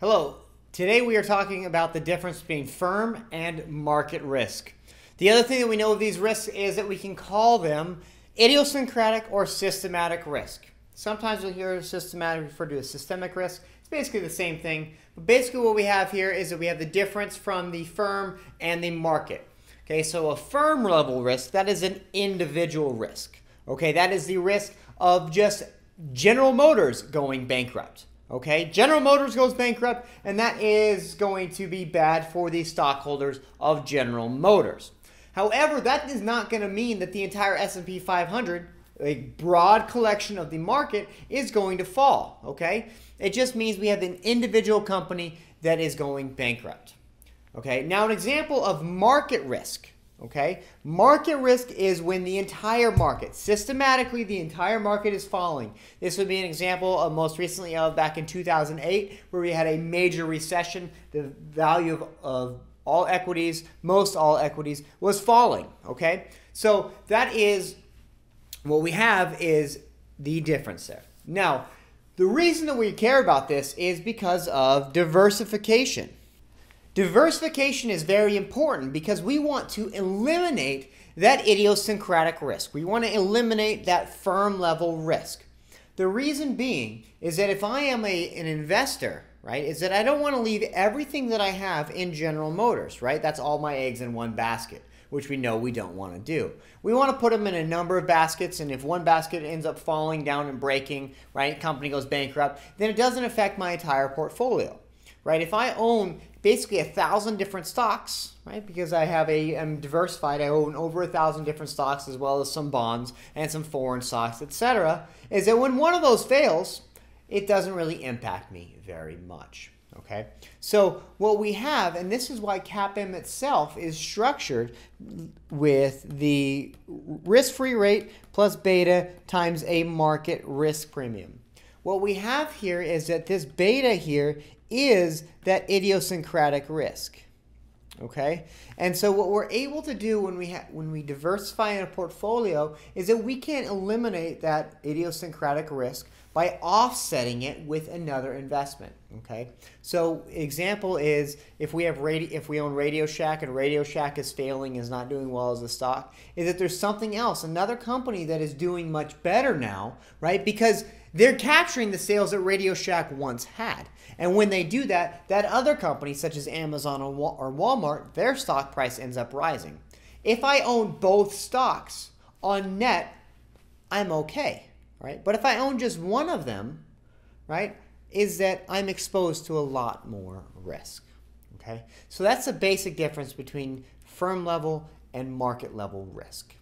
Hello. Today we are talking about the difference between firm and market risk. The other thing that we know of these risks is that we can call them idiosyncratic or systematic risk. Sometimes you'll hear systematic referred to as systemic risk. It's basically the same thing. But basically what we have here is that we have the difference from the firm and the market. Okay, so a firm level risk, that is an individual risk. Okay, that is the risk of just General Motors going bankrupt. Okay, General Motors goes bankrupt, and that is going to be bad for the stockholders of General Motors. However, that is not going to mean that the entire S&P 500, a broad collection of the market, is going to fall. Okay, it just means we have an individual company that is going bankrupt. Okay, now an example of market risk. Okay, market risk is when the entire market, systematically, the entire market is falling. This would be an example of most recently of back in 2008, where we had a major recession. The value of, of all equities, most all equities, was falling. Okay, so that is what we have is the difference there. Now, the reason that we care about this is because of diversification. Diversification is very important because we want to eliminate that idiosyncratic risk. We want to eliminate that firm level risk. The reason being is that if I am a, an investor, right, is that I don't want to leave everything that I have in General Motors, right? That's all my eggs in one basket, which we know we don't want to do. We want to put them in a number of baskets, and if one basket ends up falling down and breaking, right, company goes bankrupt, then it doesn't affect my entire portfolio right? If I own basically a thousand different stocks, right? Because I have a I'm diversified. I own over a thousand different stocks as well as some bonds and some foreign stocks, etc. Is that when one of those fails, it doesn't really impact me very much. Okay, so what we have, and this is why CAPM itself is structured with the risk-free rate plus beta times a market risk premium. What we have here is that this beta here is that idiosyncratic risk. Okay? And so what we're able to do when we when we diversify in a portfolio is that we can't eliminate that idiosyncratic risk by offsetting it with another investment. Okay? So example is if we have radio, if we own Radio Shack and Radio Shack is failing, is not doing well as a stock, is that there's something else, another company that is doing much better now, right? Because they're capturing the sales that Radio Shack once had. And when they do that, that other company, such as Amazon or Walmart, their stock price ends up rising. If I own both stocks on net, I'm okay, right? But if I own just one of them, right, is that I'm exposed to a lot more risk, okay? So that's the basic difference between firm level and market level risk.